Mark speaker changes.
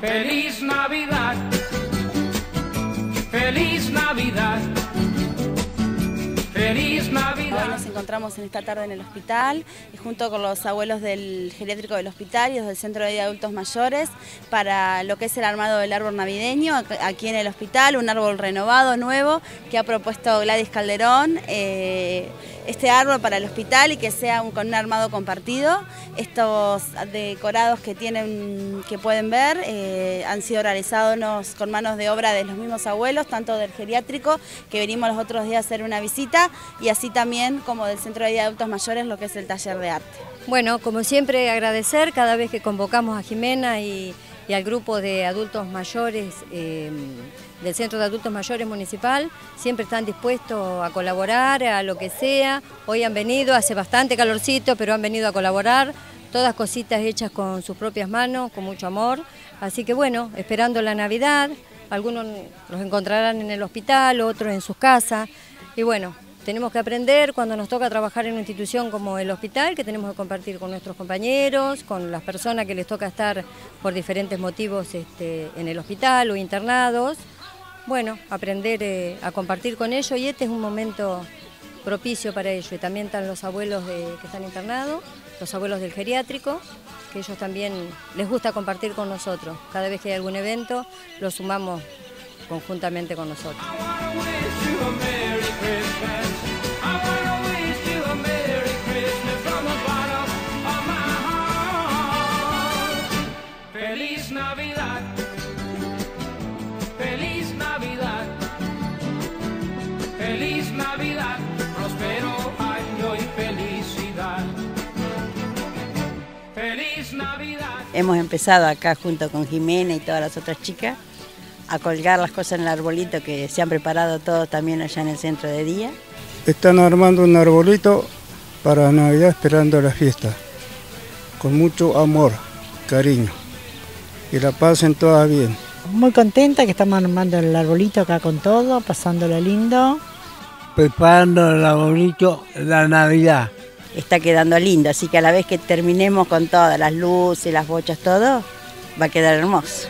Speaker 1: Feliz Navidad. Feliz Navidad. Feliz Navidad.
Speaker 2: Nos encontramos en esta tarde en el hospital y junto con los abuelos del geriátrico del hospital y los del Centro de Adultos Mayores para lo que es el armado del árbol navideño aquí en el hospital, un árbol renovado, nuevo, que ha propuesto Gladys Calderón. Eh, este árbol para el hospital y que sea con un armado compartido. Estos decorados que tienen, que pueden ver, eh, han sido realizados con manos de obra de los mismos abuelos, tanto del geriátrico, que venimos los otros días a hacer una visita, y así también como del Centro de Adultos Mayores, lo que es el taller de arte.
Speaker 3: Bueno, como siempre agradecer cada vez que convocamos a Jimena y y al grupo de adultos mayores em, del Centro de Adultos Mayores Municipal. Siempre están dispuestos a colaborar, a lo que sea. Hoy han venido, hace bastante calorcito, pero han venido a colaborar. Todas cositas hechas con sus propias manos, con mucho amor. Así que bueno, esperando la Navidad. Algunos los encontrarán en el hospital, otros en sus casas. Y bueno, tenemos que aprender cuando nos toca trabajar en una institución como el hospital, que tenemos que compartir con nuestros compañeros, con las personas que les toca estar por diferentes motivos este, en el hospital o internados. Bueno, aprender eh, a compartir con ellos y este es un momento propicio para ello. Y también están los abuelos que están internados, los abuelos del geriátrico, que ellos también les gusta compartir con nosotros. Cada vez que hay algún evento, lo sumamos conjuntamente con nosotros.
Speaker 4: Hemos empezado acá junto con Jimena y todas las otras chicas a colgar las cosas en el arbolito que se han preparado todos también allá en el centro de día.
Speaker 5: Están armando un arbolito para Navidad esperando la fiesta, con mucho amor, cariño, y la pasen todas bien.
Speaker 6: Muy contenta que estamos armando el arbolito acá con todo, pasándolo lindo.
Speaker 7: Preparando el arbolito la Navidad.
Speaker 4: Está quedando lindo, así que a la vez que terminemos con todas las luces, las bochas, todo, va a quedar hermoso.